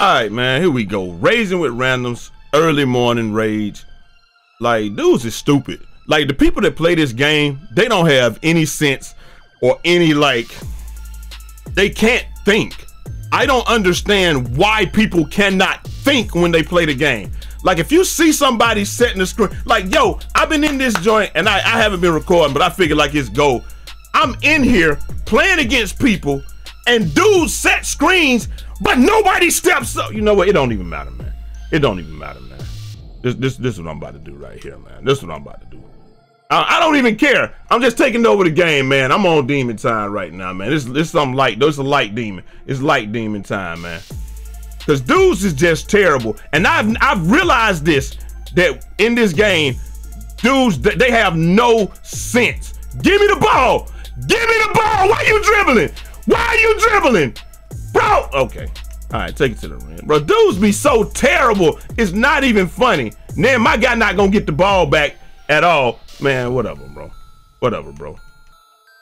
All right, man, here we go. Raising with randoms, early morning rage. Like, dudes is stupid. Like, the people that play this game, they don't have any sense or any, like, they can't think. I don't understand why people cannot think when they play the game. Like, if you see somebody setting the screen, like, yo, I've been in this joint and I, I haven't been recording, but I figure like it's go. I'm in here playing against people and dudes set screens but nobody steps up. You know what? It don't even matter, man. It don't even matter, man. This this this is what I'm about to do right here, man. This is what I'm about to do. I, I don't even care. I'm just taking over the game, man. I'm on demon time right now, man. This this something light. This is a light demon. It's light demon time, man. Cause dudes is just terrible, and I've I've realized this that in this game, dudes they have no sense. Give me the ball. Give me the ball. Why you dribbling? Why are you dribbling? Bro, okay. All right, take it to the rim. Bro, dudes be so terrible. It's not even funny. Man, my guy not gonna get the ball back at all. Man, whatever, bro. Whatever, bro.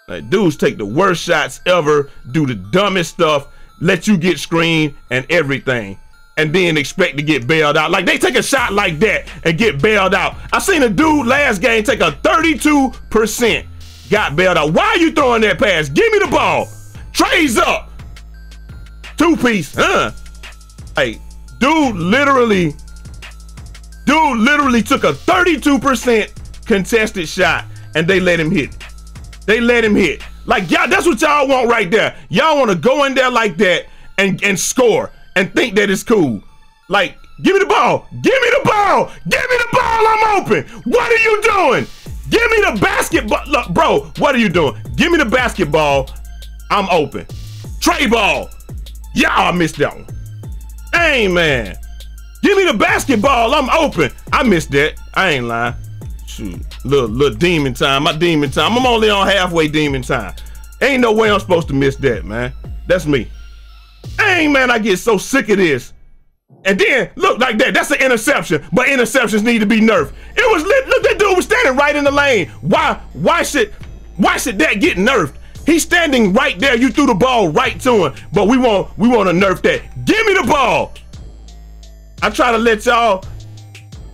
Like, dudes take the worst shots ever, do the dumbest stuff, let you get screened and everything, and then expect to get bailed out. Like, they take a shot like that and get bailed out. I seen a dude last game take a 32%, got bailed out. Why are you throwing that pass? Give me the ball. Trey's up. Two piece, huh? Hey, dude literally, dude literally took a 32% contested shot and they let him hit. They let him hit. Like y'all, that's what y'all want right there. Y'all want to go in there like that and and score and think that it's cool. Like, give me the ball. Give me the ball. Give me the ball. I'm open. What are you doing? Give me the basketball. Look, bro, what are you doing? Give me the basketball. I'm open. Trey ball. Y'all missed that one. Hey, man. Give me the basketball. I'm open. I missed that. I ain't lying. Shoot. Little, little demon time. My demon time. I'm only on halfway demon time. Ain't no way I'm supposed to miss that, man. That's me. Hey, man, I get so sick of this. And then look like that. That's an interception. But interceptions need to be nerfed. It was look, that dude was standing right in the lane. Why why should why should that get nerfed? He's standing right there. You threw the ball right to him. But we want we want to nerf that. Give me the ball. I try to let y'all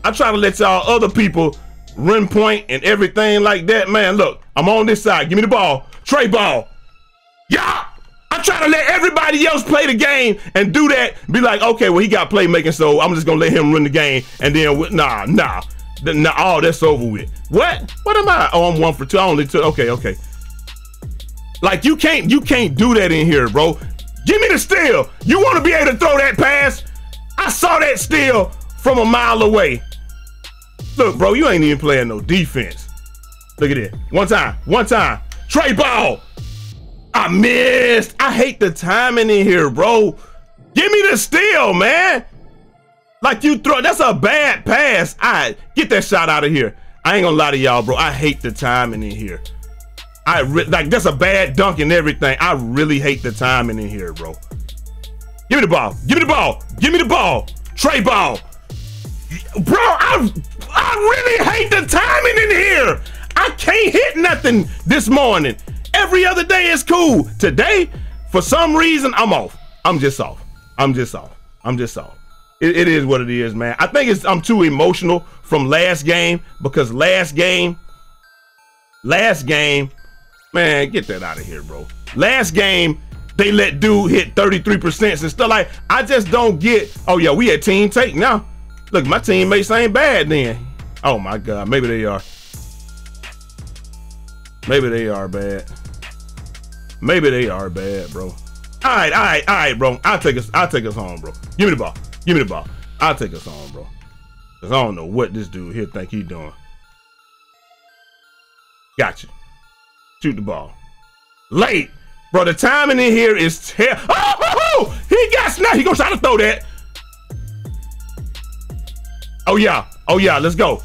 I try to let y'all other people run point and everything like that. Man, look, I'm on this side. Give me the ball. Trey ball. Yeah. I try to let everybody else play the game and do that. Be like, okay, well, he got playmaking, so I'm just gonna let him run the game. And then, nah, nah, nah, oh, that's over with. What? What am I? Oh, I'm one for two. I only two. Okay, okay. Like you can't you can't do that in here, bro. Give me the steal. You want to be able to throw that pass? I saw that steal from a mile away. Look, bro, you ain't even playing no defense. Look at it. One time. One time. Trey ball. I missed. I hate the timing in here, bro. Give me the steal, man. Like you throw, that's a bad pass. All right, get that shot out of here. I ain't gonna lie to y'all, bro. I hate the timing in here. I re- like that's a bad dunk and everything. I really hate the timing in here, bro. Give me the ball. Give me the ball. Give me the ball. Trey ball. Bro, I I really hate the timing in here. I can't hit nothing this morning. Every other day is cool. Today, for some reason, I'm off. I'm just off. I'm just off. I'm just off. It, it is what it is, man. I think it's I'm too emotional from last game because last game, last game, Man, get that out of here, bro. Last game, they let dude hit 33% and stuff like I just don't get, oh yeah, we had team take now. Look, my teammates ain't bad then. Oh my God, maybe they are. Maybe they are bad. Maybe they are bad, bro. All right, all right, all right, bro. I'll take us, I'll take us home, bro. Give me the ball. Give me the ball. I'll take us home, bro. Cause I don't know what this dude here think he doing. Gotcha. Shoot the ball. Late. Bro, the timing in here is terrible. Oh, oh, oh, he got snapped. He gonna try to throw that. Oh, yeah. Oh, yeah. Let's go.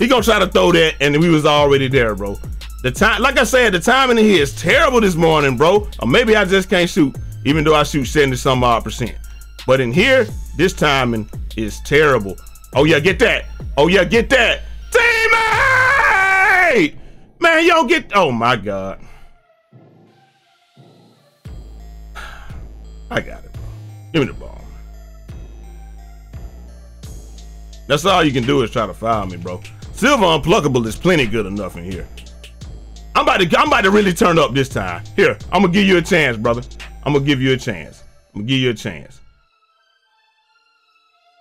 He gonna try to throw that, and we was already there, bro. The time, like I said, the timing in here is terrible this morning, bro. Or maybe I just can't shoot, even though I shoot 70 some odd percent. But in here, this timing is terrible. Oh, yeah, get that. Oh, yeah, get that. Teammate! Man, y'all get. Oh my God. I got it, bro. Give me the ball. That's all you can do is try to foul me, bro. Silver unpluckable is plenty good enough in here. I'm about to I'm about to really turn up this time. Here, I'm gonna give you a chance, brother. I'm gonna give you a chance. I'm gonna give you a chance.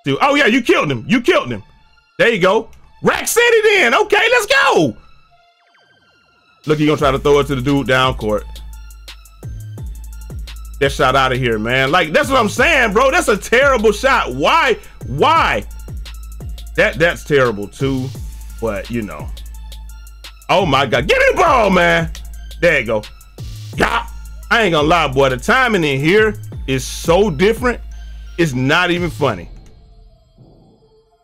Dude, oh yeah, you killed him. You killed him. There you go. Rack City then. Okay, let's go. Look, you gonna try to throw it to the dude down court. That shot out of here, man. Like, that's what I'm saying, bro. That's a terrible shot. Why? Why? That that's terrible too. But you know. Oh my god. Give me the ball, man. There you go. Yeah. I ain't gonna lie, boy. The timing in here is so different. It's not even funny.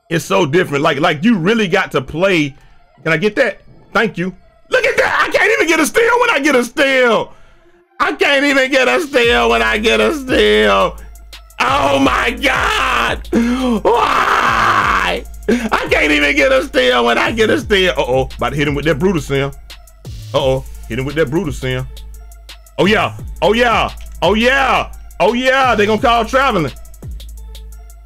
It's so different. Like, like you really got to play. Can I get that? Thank you. Even get a steal when I get a steal. I can't even get a steal when I get a steal. Oh my God. Why? I can't even get a steal when I get a steal. Uh-oh. About to hit him with that Brutus Sim. Uh-oh. Hit him with that Brutus Sim. Oh yeah. Oh yeah. Oh yeah. Oh yeah. They gonna call traveling.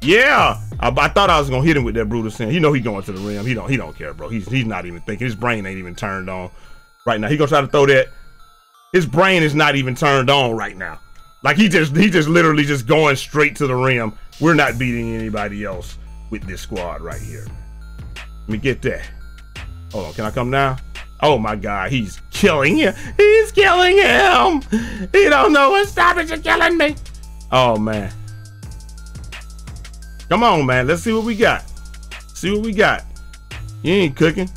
Yeah. I, I, thought I was gonna hit him with that Brutus Sim. You know he going to the rim. He don't he don't care, bro. He's he's not even thinking. His brain ain't even turned on right now. He gonna try to throw that his brain is not even turned on right now. Like he just he just literally just going straight to the rim. We're not beating anybody else with this squad right here. Let me get that. Hold on, can I come now? Oh my god, he's killing him. He's killing him. He don't know what stop it, you're killing me. Oh man. Come on, man. Let's see what we got. See what we got. You ain't cooking.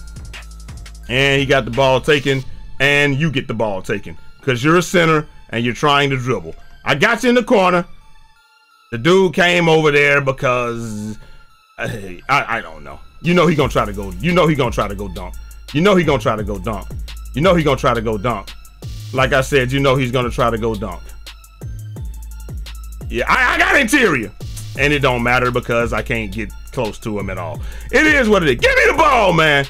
And he got the ball taken, and you get the ball taken because you're a center and you're trying to dribble. I got you in the corner. The dude came over there because I, I, I don't know. You know he gonna try to go. You know he gonna try to go dunk. You know he gonna try to go dunk. You know he gonna try to go dunk. Like I said, you know he's gonna try to go dunk. Yeah, I, I got interior, and it don't matter because I can't get close to him at all. It is what it is. Give me the ball, man.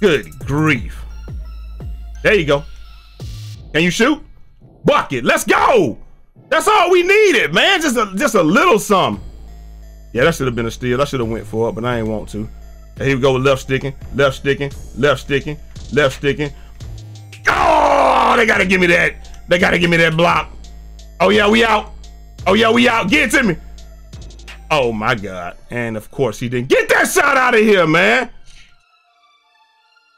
Good grief. There you go. Can you shoot? Bucket. Let's go. That's all we needed, man. Just a just a little something. Yeah, that should have been a steal. I should have went for it, but I ain't want to. Here we go with left sticking, left sticking, left sticking, left sticking. Oh, they gotta give me that. They gotta give me that block. Oh yeah, we out. Oh yeah, we out. Get to me. Oh my God. And of course he didn't. Get that shot out of here, man.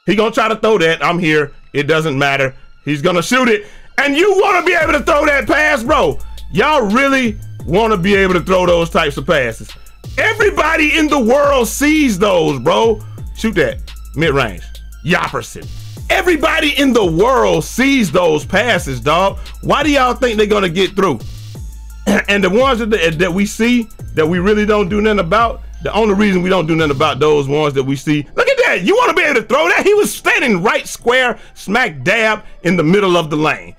He gonna try to throw that. I'm here. It doesn't matter. He's gonna shoot it. And you wanna be able to throw that pass, bro. Y'all really wanna be able to throw those types of passes. Everybody in the world sees those, bro. Shoot that. Mid-range. Yopperson. Everybody in the world sees those passes, dog. Why do y'all think they're gonna get through? and the ones that, that we see that we really don't do nothing about, the only reason we don't do nothing about those ones that we see, look at that. You want to be able to throw that? He was standing right square, smack dab in the middle of the lane.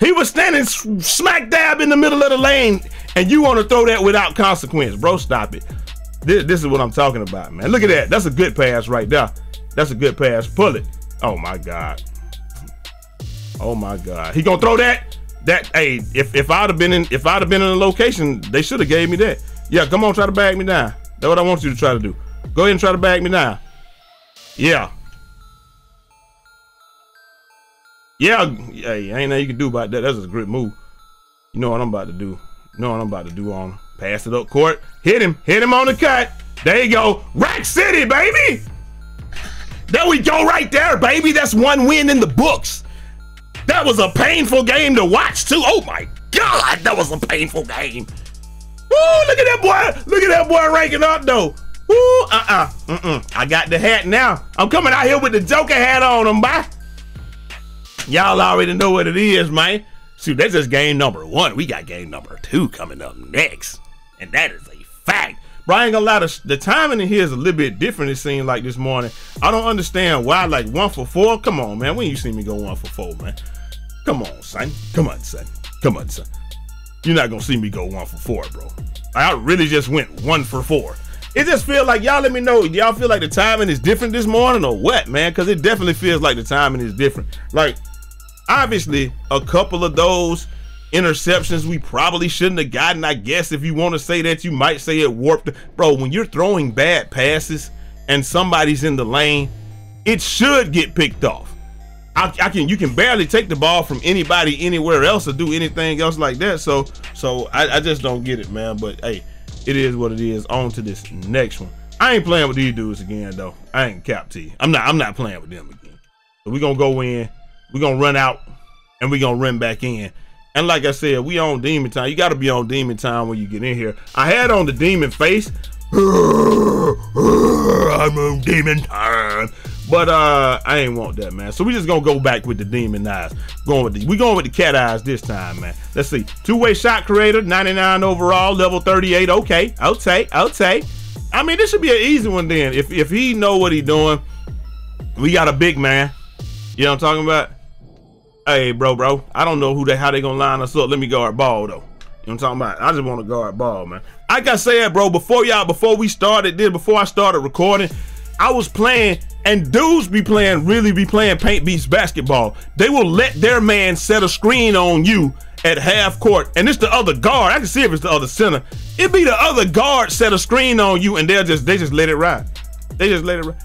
He was standing smack dab in the middle of the lane, and you want to throw that without consequence, bro. Stop it. This, this is what I'm talking about, man. Look at that. That's a good pass right there. That's a good pass. Pull it. Oh my God. Oh my God. He gonna throw that? That hey, if if I'd have been in if I'd have been in a location, they should have gave me that. Yeah, come on, try to bag me down. That's what I want you to try to do. Go ahead and try to bag me down. Yeah. Yeah, hey, ain't nothing you can do about that. That's a great move. You know what I'm about to do. You know what I'm about to do on Pass it up court. Hit him. Hit him on the cut. There you go. Rack City, baby. There we go right there, baby. That's one win in the books. That was a painful game to watch, too. Oh, my God. That was a painful game. Look at that boy. Look at that boy ranking up though. Woo, uh-uh. Mm-mm. I got the hat now. I'm coming out here with the Joker hat on them, bye. Y'all already know what it is, man. See, that's just game number one. We got game number two coming up next. And that is a fact. Ain't gonna lie, the, the timing in here is a little bit different, it seemed like this morning. I don't understand why, like one for four. Come on, man. When you see me go one for four, man. Come on, son. Come on, son. Come on, son you're not gonna see me go one for four, bro. I really just went one for four. It just feel like y'all let me know. Y'all feel like the timing is different this morning or what, man? Because it definitely feels like the timing is different. Like, obviously, a couple of those interceptions we probably shouldn't have gotten. I guess if you want to say that, you might say it warped. Bro, when you're throwing bad passes and somebody's in the lane, it should get picked off. I, I, can you can barely take the ball from anybody anywhere else or do anything else like that. So so I, I just don't get it, man. But hey, it is what it is. On to this next one. I ain't playing with these dudes again though. I ain't cap you. I'm not I'm not playing with them again. So we gonna go in, we're gonna run out, and we're gonna run back in. And like I said, we on demon time. You gotta be on demon time when you get in here. I had on the demon face. I'm on demon time. But uh, I ain't want that, man. So we just gonna go back with the demon eyes. Going with the we going with the cat eyes this time, man. Let's see. Two-way shot creator, 99 overall, level 38. Okay, I'll I'll. I mean, this should be an easy one then. If if he know what he doing, we got a big man. You know what I'm talking about? Hey, bro, bro. I don't know who they how they gonna line us up. Let me guard ball though. You know what I'm talking about? I just want to guard ball, man. Like I it, bro. Before y'all, before we started this, before I started recording, I was playing and dudes be playing, really be playing paint beats basketball. They will let their man set a screen on you at half court, and it's the other guard. I can see if it's the other center. It be the other guard set a screen on you, and they'll just they just let it ride. They just let it ride.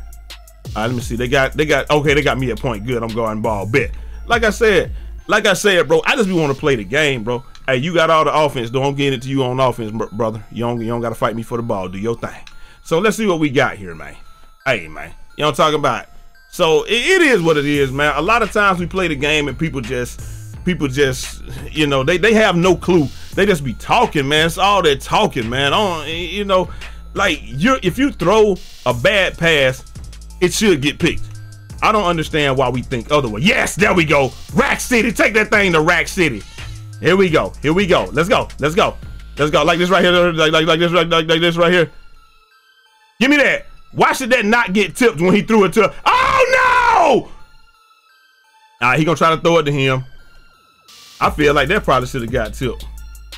All right, let me see. They got they got okay. They got me a point. Good. I'm guarding ball. Bet. Like I said, like I said, bro. I just be want to play the game, bro. Hey, you got all the offense. Though I'm getting it to you on offense, brother. You don't you don't got to fight me for the ball. Do your thing. So let's see what we got here, man. Hey, man. You know what I'm talking about? So it, it is what it is, man. A lot of times we play the game and people just people just you know they, they have no clue. They just be talking, man. It's all that talking, man. On you know, like you're if you throw a bad pass, it should get picked. I don't understand why we think otherwise. Yes, there we go. Rack City, take that thing to Rack City. Here we go. Here we go. Let's go. Let's go. Let's go. Like this right here. Like like, like this right like, like this right here. Give me that. Why should that not get tipped when he threw it to? Oh no! All right, he gonna try to throw it to him. I feel like that probably should have got tipped.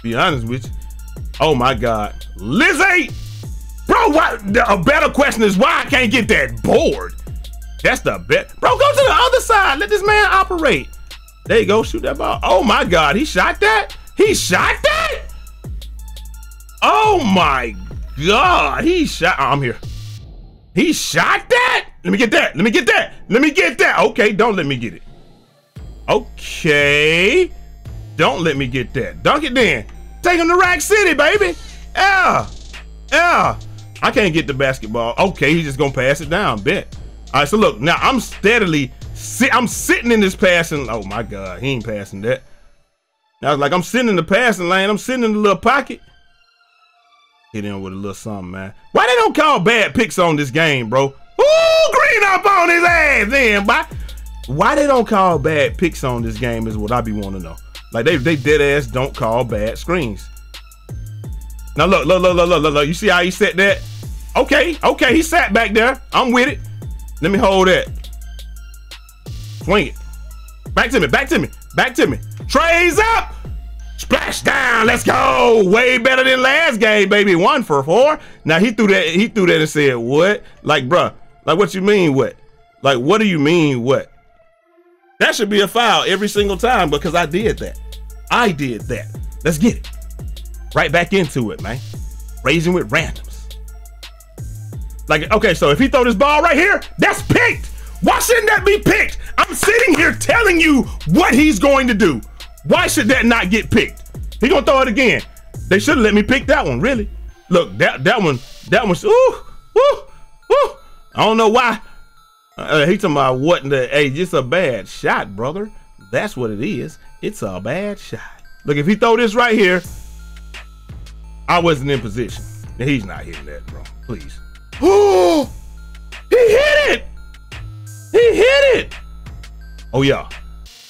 Be honest with you. Oh my God, Lizzie, bro. What? A better question is why I can't get that board. That's the bet, bro. Go to the other side. Let this man operate. There you go. Shoot that ball. Oh my God, he shot that. He shot that. Oh my God, he shot. Oh, I'm here. He shot that? Let me get that. Let me get that. Let me get that. Okay, don't let me get it. Okay. Don't let me get that. Dunk it then. Take him to Rack City, baby. Yeah. Yeah. I can't get the basketball. Okay, he's just gonna pass it down. Bet. All right, so look, now I'm steadily sit I'm sitting in this passing. Oh my god, he ain't passing that. Now like I'm sitting in the passing lane, I'm sitting in the little pocket hit him with a little something, man. Why they don't call bad picks on this game, bro? Ooh, green up on his ass, then, boy. Why they don't call bad picks on this game is what I be want to know. Like they they dead ass don't call bad screens. Now look, look, look, look, look, look, look. You see how he set that? Okay, okay, he sat back there. I'm with it. Let me hold that. Swing it. Back to me, back to me, back to me. Trays up. Splash down, let's go. Way better than last game, baby. One for four. Now he threw that, he threw that and said, what? Like, bruh, like what you mean what? Like, what do you mean what? That should be a foul every single time because I did that. I did that. Let's get it. Right back into it, man. Raising with randoms. Like, okay, so if he throw this ball right here, that's picked. Why shouldn't that be picked? I'm sitting here telling you what he's going to do. Why should that not get picked? He gonna throw it again. They should have let me pick that one, really. Look, that that one, that one's ooh, ooh, ooh. I don't know why. Uh, he talking about what in the hey, it's a bad shot, brother. That's what it is. It's a bad shot. Look, if he throw this right here, I wasn't in position. He's not hitting that, bro. Please. Oh, he hit it. He hit it. Oh yeah.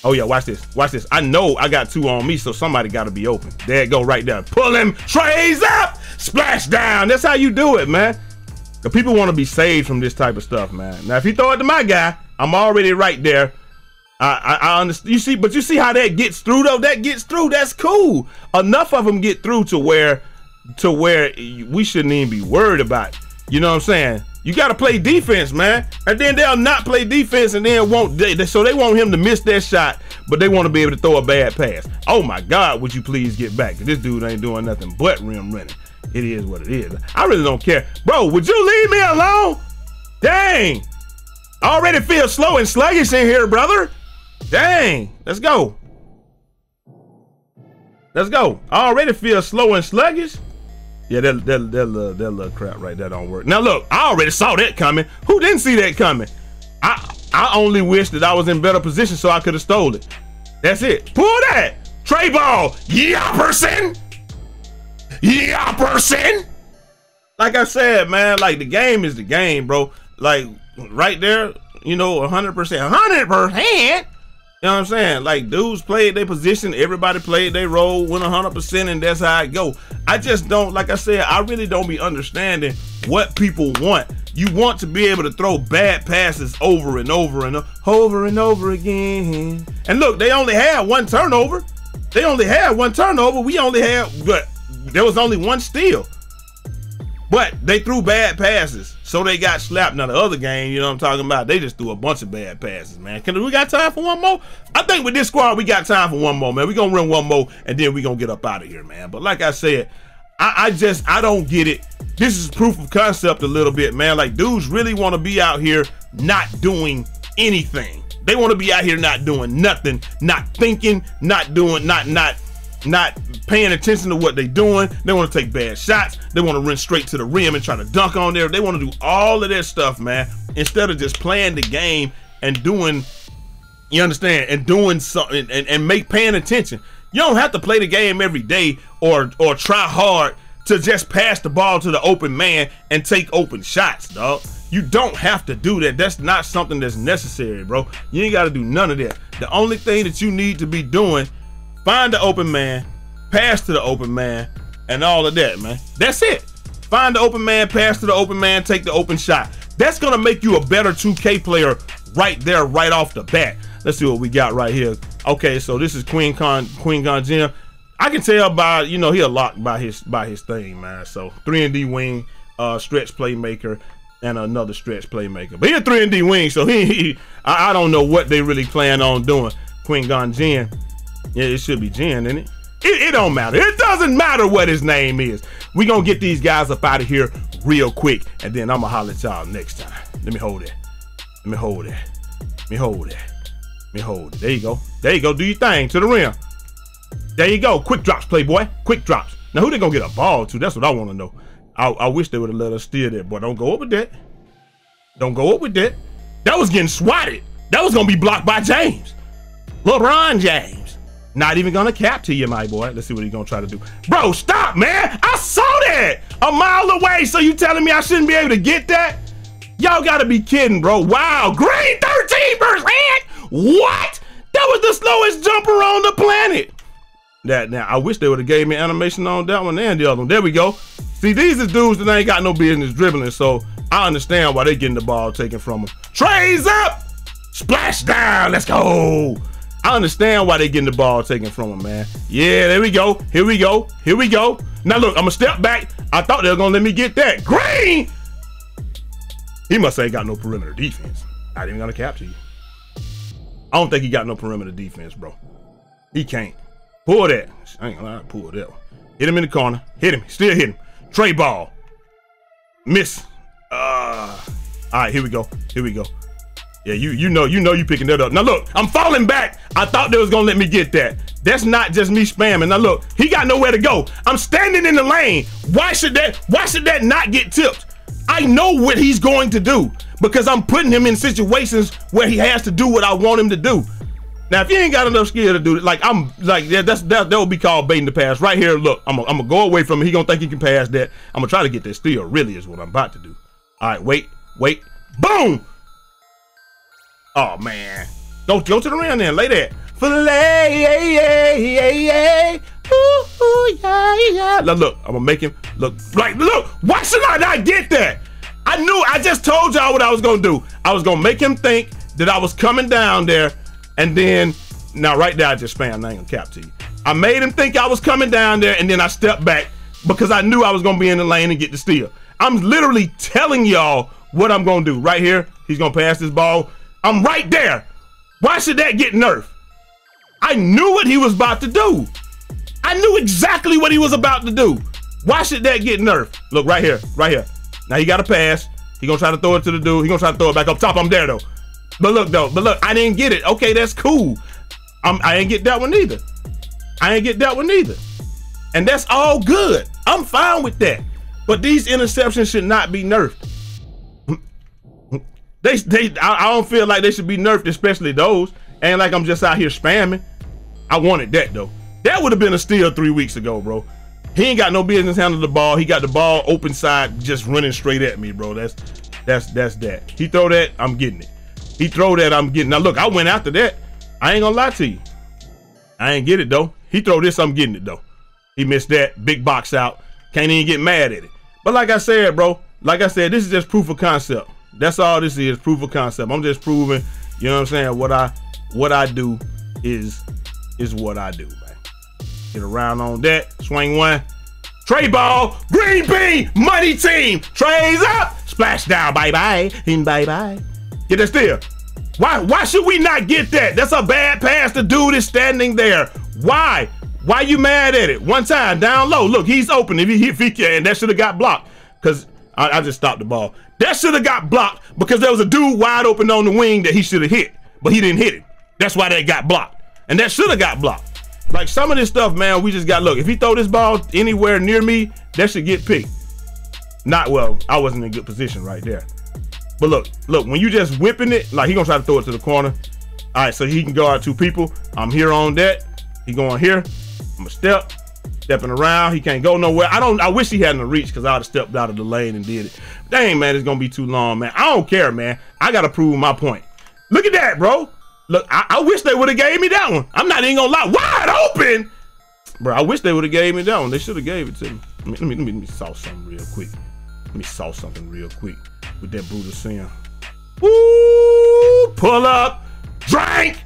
Oh yeah, watch this. Watch this. I know I got two on me, so somebody got to be open. There it go, right there. Pull him, trays up, splash down. That's how you do it, man. The people want to be saved from this type of stuff, man. Now, if you throw it to my guy, I'm already right there. I, I, I understand. You see, but you see how that gets through though. That gets through. That's cool. Enough of them get through to where, to where we shouldn't even be worried about You know what I'm saying? You got to play defense, man. And then they'll not play defense and then won't they, they, so they want him to miss that shot, but they want to be able to throw a bad pass. Oh my God, would you please get back? This dude ain't doing nothing but rim running. It is what it is. I really don't care. Bro, would you leave me alone? Dang. I already feel slow and sluggish in here, brother. Dang. Let's go. Let's go. I already feel slow and sluggish. Yeah, that that that little, that little crap right there don't work. Now look, I already saw that coming. Who didn't see that coming? I I only wish that I was in better position so I could have stole it. That's it. Pull that. Trey ball. Yeah, person. Yeah, person. Like I said, man, like the game is the game, bro. Like right there, you know, 100%. 100%. You know what I'm saying? Like dudes played their position, everybody played their role, went 100%, and that's how I go. I just don't, like I said, I really don't be understanding what people want. You want to be able to throw bad passes over and over and over and over again. And look, they only had one turnover. They only had one turnover. We only had, but there was only one steal. But they threw bad passes, so they got slapped. Now the other game, you know what I'm talking about, they just threw a bunch of bad passes, man. Can we got time for one more? I think with this squad, we got time for one more, man. We gonna run one more, and then we gonna get up out of here, man. But like I said, I, I just I don't get it. This is proof of concept a little bit, man. Like dudes really want to be out here not doing anything. They want to be out here not doing nothing, not thinking, not doing, not not not paying attention to what they're doing. They want to take bad shots. They want to run straight to the rim and try to dunk on there. They want to do all of that stuff, man, instead of just playing the game and doing, you understand, and doing something and, and make paying attention. You don't have to play the game every day or or try hard to just pass the ball to the open man and take open shots, dog. You don't have to do that. That's not something that's necessary, bro. You ain't got to do none of that. The only thing that you need to be doing find the open man, pass to the open man, and all of that, man. That's it. Find the open man, pass to the open man, take the open shot. That's gonna make you a better 2K player right there, right off the bat. Let's see what we got right here. Okay, so this is Queen Con Queen Gon Jinn. I can tell by you know he a locked by his by his thing, man. So three and D wing, uh, stretch playmaker, and another stretch playmaker. But he a three and D wing, so he, he I, I, don't know what they really plan on doing. Queen Gon Jinn. Yeah, it should be Jen, isn't it? it? It don't matter. It doesn't matter what his name is. We gonna get these guys up out of here real quick, and then I'm gonna holler at y'all next time. Let me hold it. Let me hold it. Let me hold it. Let me hold it. There you go. There you go. Do your thing to the rim. There you go. Quick drops, playboy. Quick drops. Now who they gonna get a ball to? That's what I want to know. I, I wish they would have let us steal that, boy. Don't go up with that. Don't go up with that. That was getting swatted. That was gonna be blocked by James. LeBron James. Not even gonna cap to you, my boy. Let's see what he's gonna try to do. Bro, stop, man. I saw that a mile away. So you telling me I shouldn't be able to get that? Y'all gotta be kidding, bro. Wow, green 13 percent. What? That was the slowest jumper on the planet. That now, I wish they would have gave me animation on that one and the other one. There we go. See, these are dudes that ain't got no business dribbling, so I understand why they getting the ball taken from them. Trays up, splash down. Let's go. I understand why they getting the ball taken from him, man. Yeah, there we go. Here we go. Here we go. Now look, I'm gonna step back. I thought they were gonna let me get that. Green! He must ain't got no perimeter defense. I didn't even gonna capture you. I don't think he got no perimeter defense, bro. He can't. Pull that. I ain't gonna pull that one. Hit him in the corner. Hit him. Still hit him. Trey ball. Miss. Uh, all right, here we go. Here we go. Yeah, you you know you know you picking that up. Now look, I'm falling back. I thought they was gonna let me get that. That's not just me spamming. Now look, he got nowhere to go. I'm standing in the lane. Why should that why should that not get tipped? I know what he's going to do because I'm putting him in situations where he has to do what I want him to do. Now, if you ain't got enough skill to do it, like I'm like yeah, that's that that would be called baiting the pass. Right here, look, I'm gonna, go away from him. He gonna think he can pass that. I'm gonna try to get that steal. Really is what I'm about to do. All right, wait, wait, boom. Oh man. Go to the rim then. Lay that. Filet, yeah, yeah, yeah. Ooh, ooh, yeah, yeah. Now look, I'm gonna make him look like look, why should I not get that? I knew I just told y'all what I was gonna do. I was gonna make him think that I was coming down there, and then now right there I just spammed, I ain't gonna cap to you. I made him think I was coming down there, and then I stepped back because I knew I was gonna be in the lane and get the steal. I'm literally telling y'all what I'm gonna do. Right here, he's gonna pass this ball. I'm right there. Why should that get nerfed? I knew what he was about to do. I knew exactly what he was about to do. Why should that get nerfed? Look right here, right here. Now he got a pass. He gonna try to throw it to the dude. He gonna try to throw it back up top. I'm there though. But look though, but look, I didn't get it. Okay, that's cool. I'm, I ain't get that one either. I ain't get that one either. And that's all good. I'm fine with that. But these interceptions should not be nerfed. They, they, I, I don't feel like they should be nerfed, especially those. Ain't like I'm just out here spamming. I wanted that though. That would have been a steal three weeks ago, bro. He ain't got no business handling the ball. He got the ball open side, just running straight at me, bro. That's that's that's that. He throw that, I'm getting it. He throw that, I'm getting. Now look, I went after that. I ain't gonna lie to you. I ain't get it though. He throw this, I'm getting it though. He missed that big box out. Can't even get mad at it. But like I said, bro, like I said, this is just proof of concept. That's all this is, proof of concept. I'm just proving, you know what I'm saying? What I what I do is is what I do, man. Get around on that. Swing one. Trey ball. Green bean. Money team. Trays up. Splash down. Bye bye. And bye bye. Get that steal. Why why should we not get that? That's a bad pass. The dude is standing there. Why? Why you mad at it? One time down low. Look, he's open. If he if he can, that should have got blocked. Cause I, I just stopped the ball. That should have got blocked because there was a dude wide open on the wing that he should have hit, but he didn't hit it. That's why that got blocked. And that should have got blocked. Like some of this stuff, man, we just got look. If he throw this ball anywhere near me, that should get picked. Not well, I wasn't in a good position right there. But look, look, when you just whipping it, like he gonna try to throw it to the corner. All right, so he can guard two people. I'm here on that. He going here. I'm a step, stepping around. He can't go nowhere. I don't. I wish he hadn't reached because I would have stepped out of the lane and did it. Dang, man, it's gonna be too long, man. I don't care, man. I gotta prove my point. Look at that, bro. Look, I, I wish they would have gave me that one. I'm not even gonna lie. Wide open, bro. I wish they would have gave me that one. They should have gave it to me. Let me, let me let me let me saw something real quick. Let me saw something real quick with that Brutus Sim. Woo! Pull up, drink.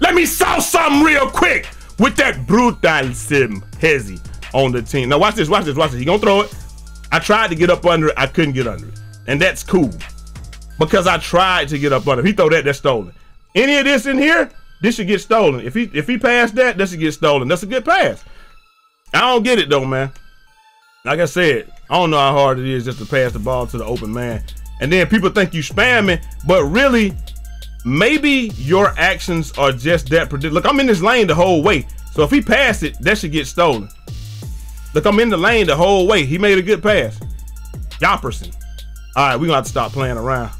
Let me saw something real quick with that brutal sim hezzy on the team. Now watch this, watch this, watch this. He gonna throw it. I tried to get up under it. I couldn't get under it. And that's cool. Because I tried to get up under it. If he throw that, that's stolen. Any of this in here, this should get stolen. If he if he passed that, that should get stolen. That's a good pass. I don't get it though, man. Like I said, I don't know how hard it is just to pass the ball to the open man. And then people think you spamming, but really, maybe your actions are just that predictable. Look, I'm in this lane the whole way. So if he passed it, that should get stolen. Look, I'm in the lane the whole way. He made a good pass. Yopperson. All right, we're going to have to stop playing around.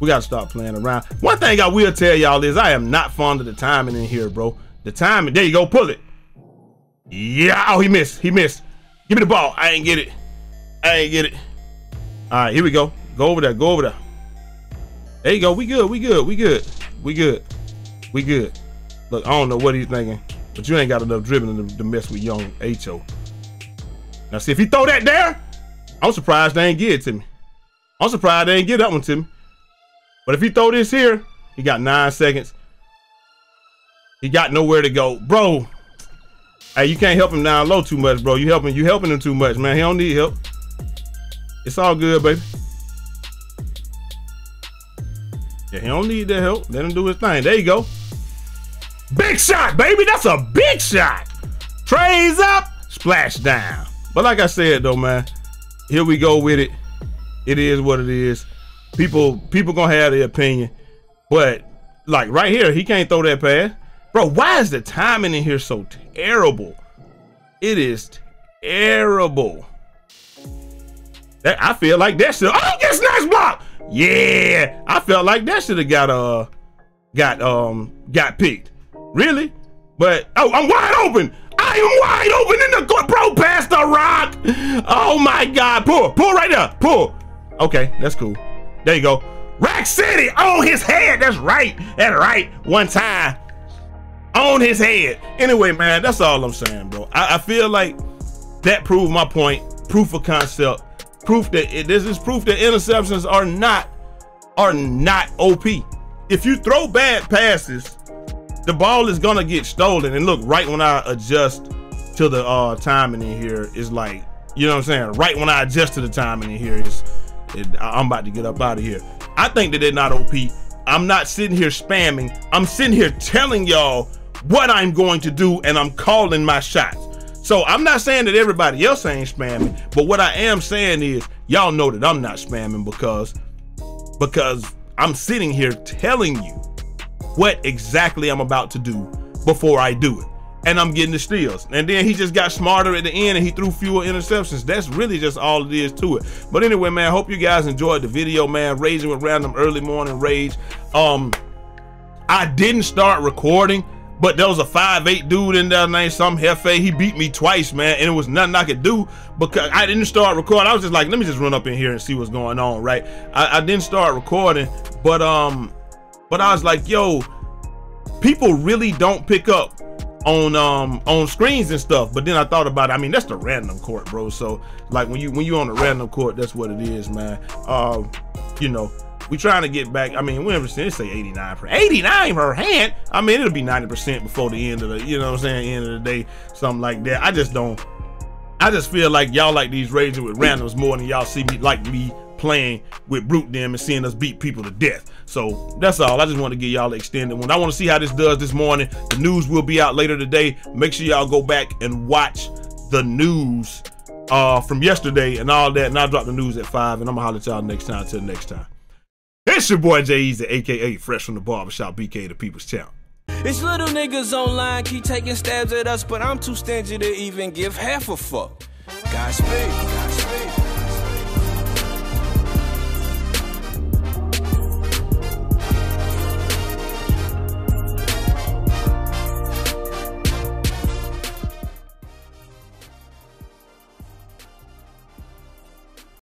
We got to stop playing around. One thing I will tell y'all is I am not fond of the timing in here, bro. The timing. There you go. Pull it. Yeah. Oh, he missed. He missed. Give me the ball. I ain't get it. I ain't get it. All right, here we go. Go over there. Go over there. There you go. We good. We good. We good. We good. We good. Look, I don't know what he's thinking, but you ain't got enough dribbling to, mess with young Ho. Now, see, if he throw that there, I'm surprised they ain't get it to me. I'm surprised they ain't get that one to me. But if he throw this here, he got nine seconds. He got nowhere to go. Bro, hey, you can't help him down low too much, bro. You helping you helping him too much, man. He don't need help. It's all good, baby. Yeah, he don't need that help. Let him do his thing. There you go. Big shot, baby. That's a big shot. Trays up, splash down. But like I said though, man, here we go with it. It is what it is. People people gonna have their opinion. But like right here, he can't throw that pass. Bro, why is the timing in here so terrible? It is terrible. That I feel like that's should oh gets nice block. Yeah, I felt like that should have got uh got um got picked. Really? But oh, I'm wide open. I am wide open in the court. Bro, past the rock. Oh my God. Pull, pull right there. Pull. Okay, that's cool. There you go. Rack City on his head. That's right. That's right. One time. On his head. Anyway, man, that's all I'm saying, bro. I, I feel like that proved my point. Proof of concept. Proof that this is proof that interceptions are not are not OP. If you throw bad passes, the ball is gonna get stolen. And look, right when I adjust to the uh timing in here, it's like You know what I'm saying? Right when I adjust to the timing in here, is it, I'm about to get up out of here. I think that they're not OP. I'm not sitting here spamming. I'm sitting here telling y'all what I'm going to do, and I'm calling my shots. So I'm not saying that everybody else ain't spamming, but what I am saying is y'all know that I'm not spamming because because I'm sitting here telling you what exactly I'm about to do before I do it. And I'm getting the steals. And then he just got smarter at the end and he threw fewer interceptions. That's really just all it is to it. But anyway, man, I hope you guys enjoyed the video, man. Raging with random early morning rage. Um, I didn't start recording but there was a five eight dude in there named some Hefe. He beat me twice, man, and it was nothing I could do because I didn't start recording. I was just like, let me just run up in here and see what's going on, right? I, I didn't start recording, but um, but I was like, yo, people really don't pick up on um on screens and stuff. But then I thought about it. I mean, that's the random court, bro. So like when you when you on the random court, that's what it is, man. Um, uh, you know, we trying to get back. I mean, we never seen say 89 per 89 per hand. I mean, it'll be 90% before the end of the, you know what I'm saying, end of the day, something like that. I just don't. I just feel like y'all like these raging with randoms more than y'all see me like me playing with brute them and seeing us beat people to death. So that's all. I just want to get y'all extended one. I want to see how this does this morning. The news will be out later today. Make sure y'all go back and watch the news uh, from yesterday and all that. And I'll drop the news at five. And I'm gonna holler at y'all next time. Till next time. It's your boy Jai Eazy, aka Fresh from the Barbershop, BK the People's Champ. It's little niggas online keep taking stabs at us, but I'm too stingy to even give half a fuck. Godspeed, Godspeed.